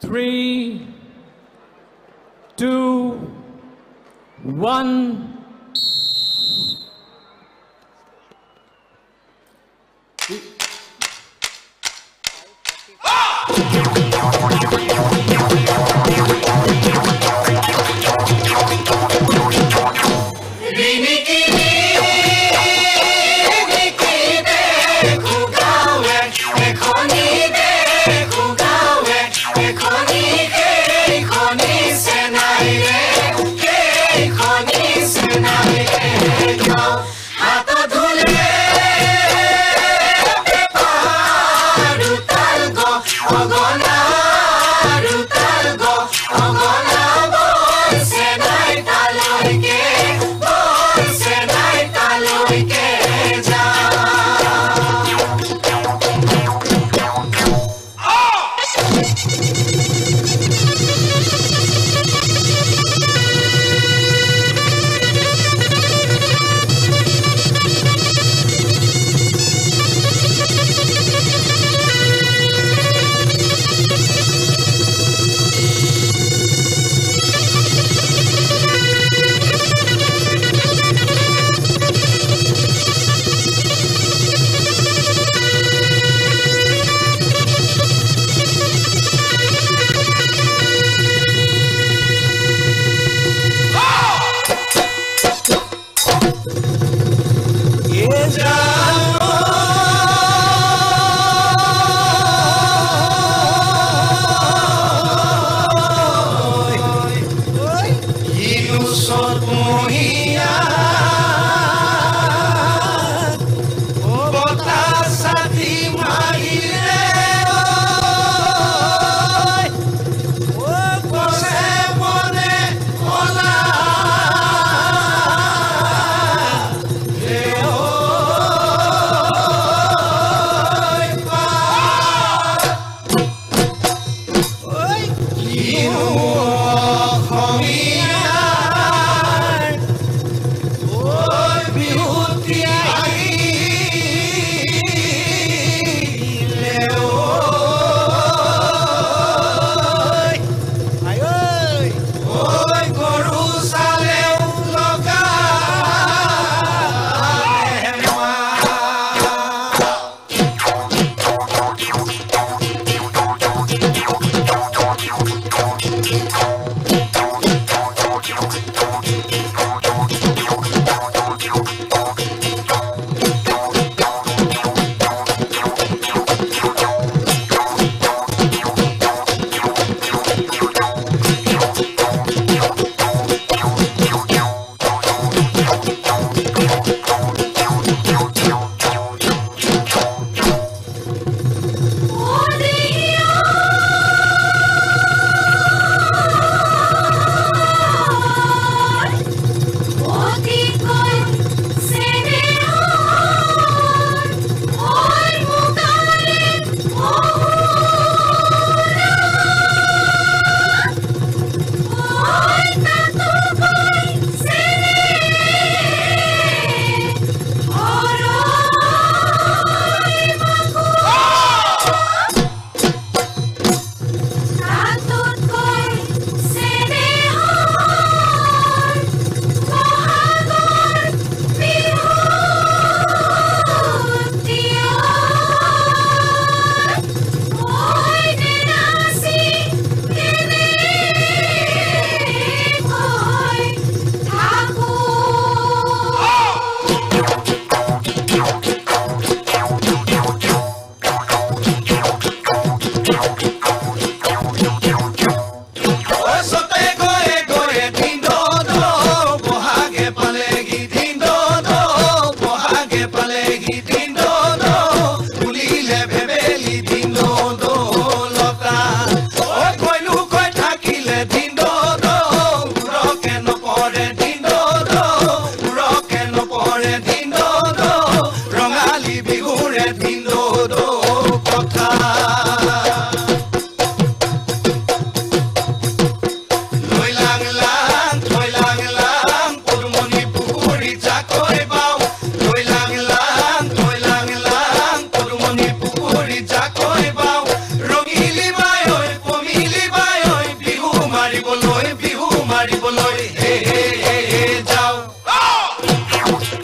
three, two, one. Ah!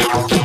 Okay.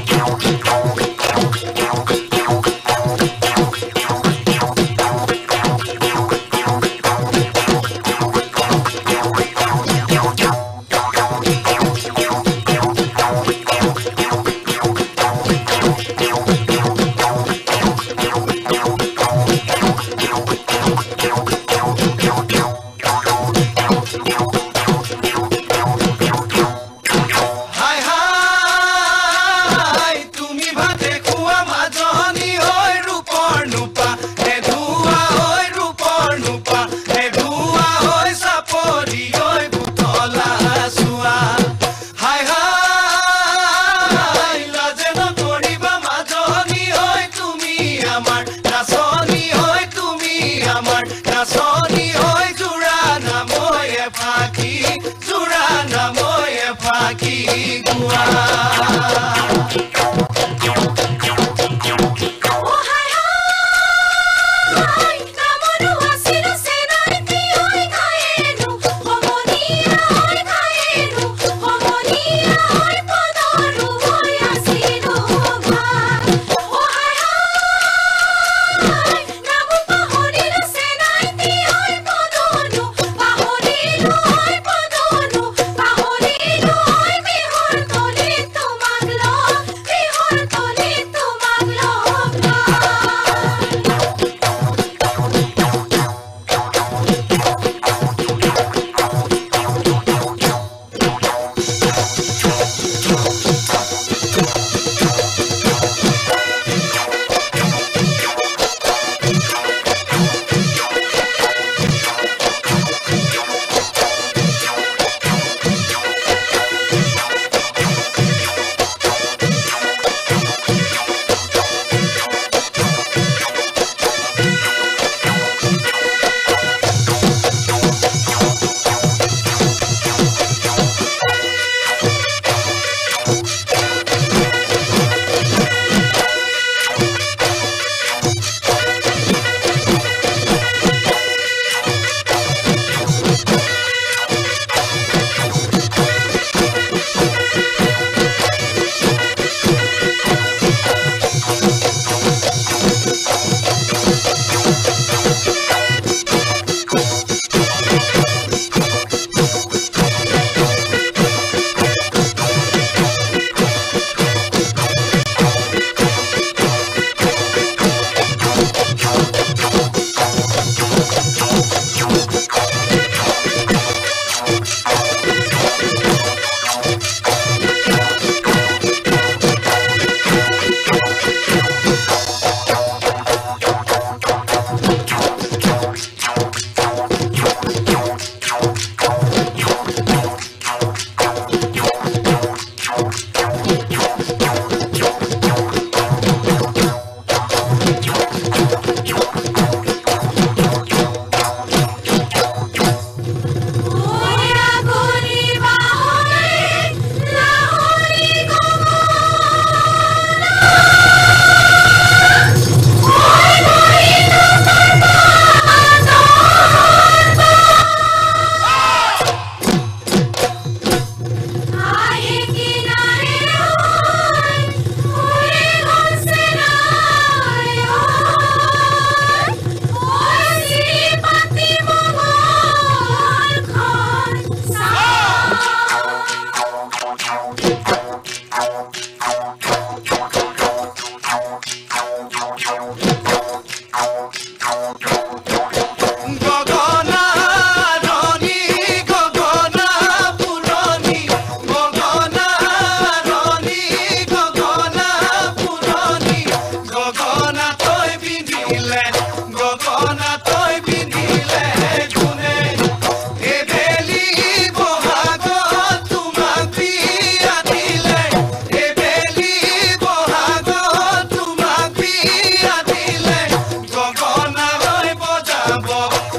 love.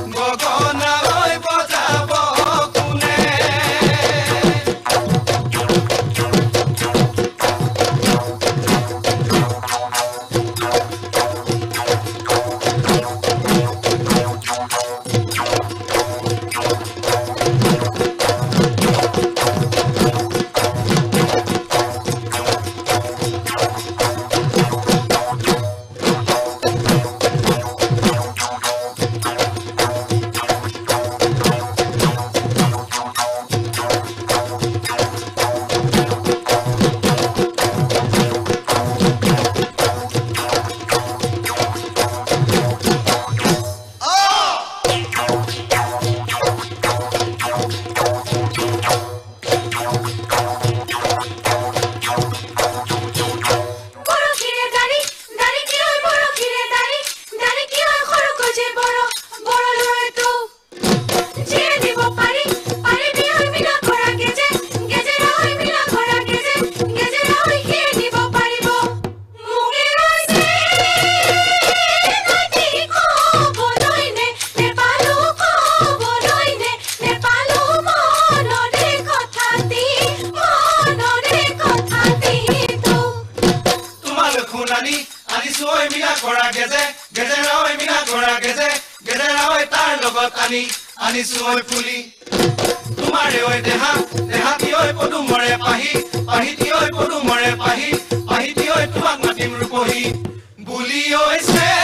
Cheer ফুলি তোমাৰে ঐ দেহা দেহাতি ঐ পদুমৰে পাহি পাহিতি ঐ পদুমৰে পাহি পাহিতি ঐ তোমাক মাতিম ৰূপহী। বুলি ঐছে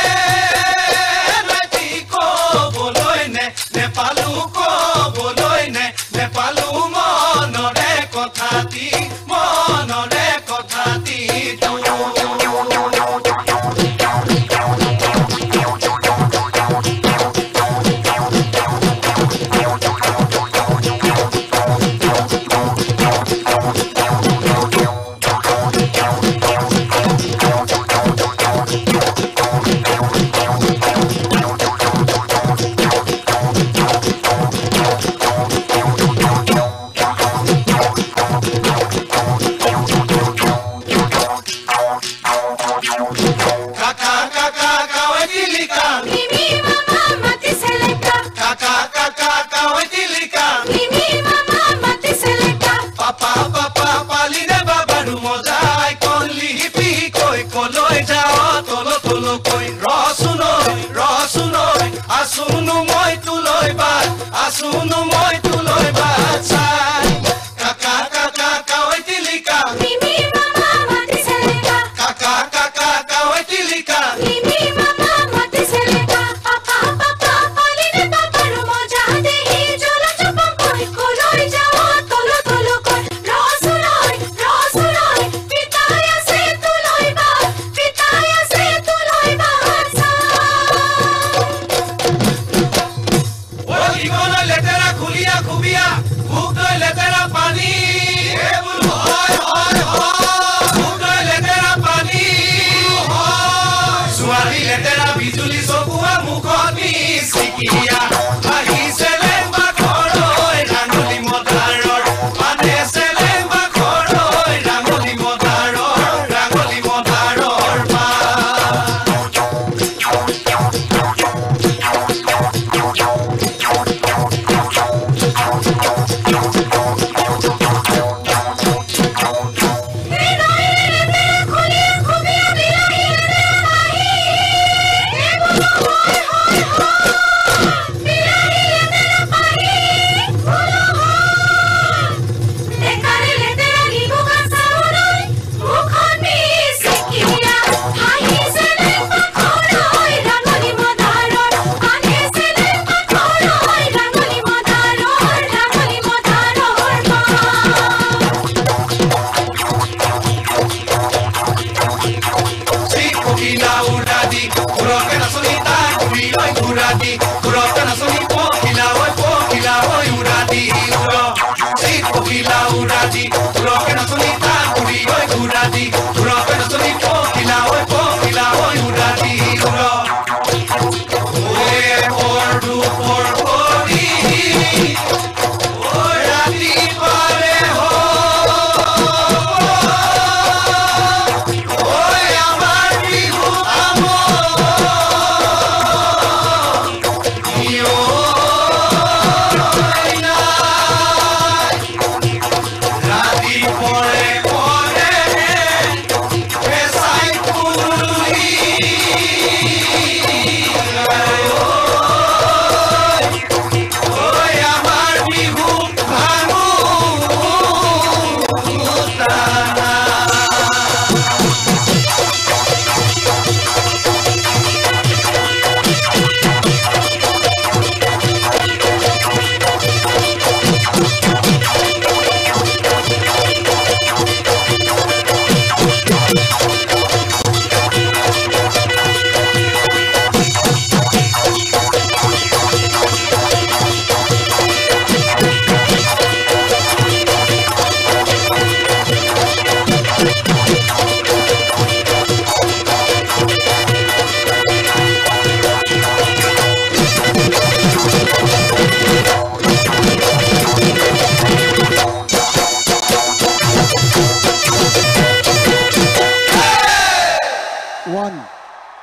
One,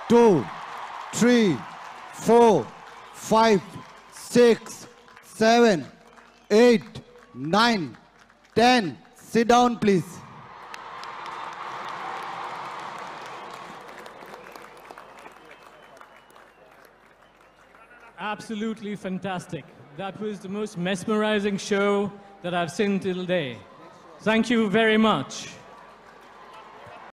two, three, four, five, six, seven, eight, nine, ten. Sit down, please. Absolutely fantastic. That was the most mesmerizing show that I've seen till day. Thank you very much.